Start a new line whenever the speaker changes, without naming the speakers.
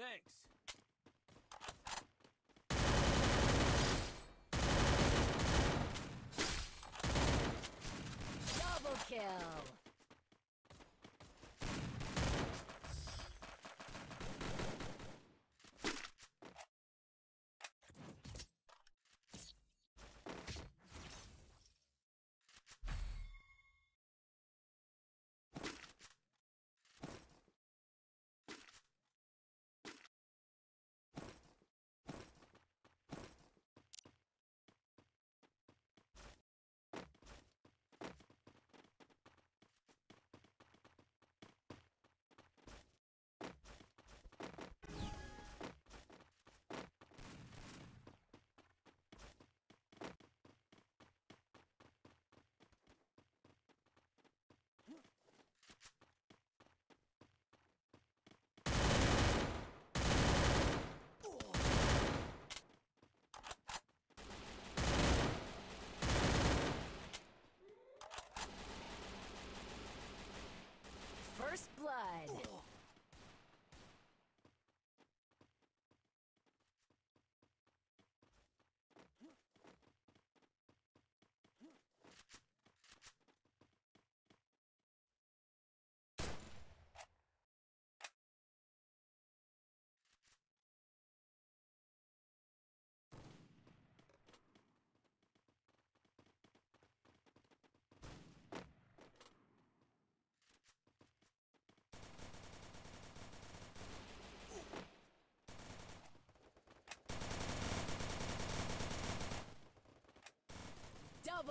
Thanks.
Double kill.